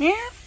Yeah.